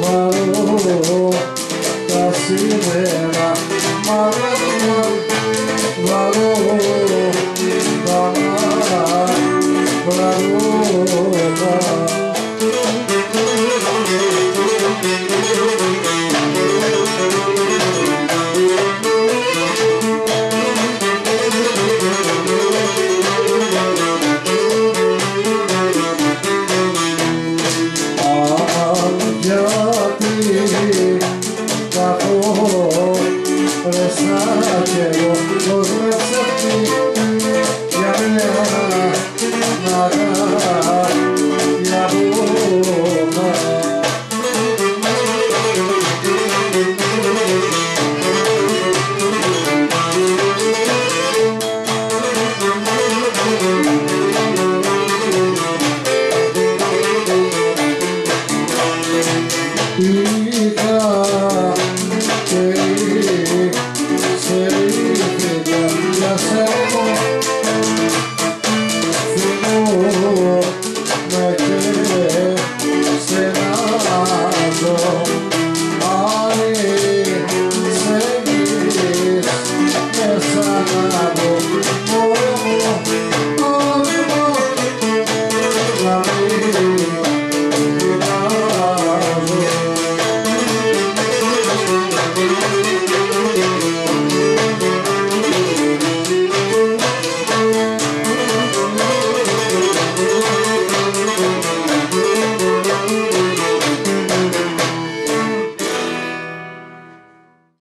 μαρό, τα σίδερα μαρό, first say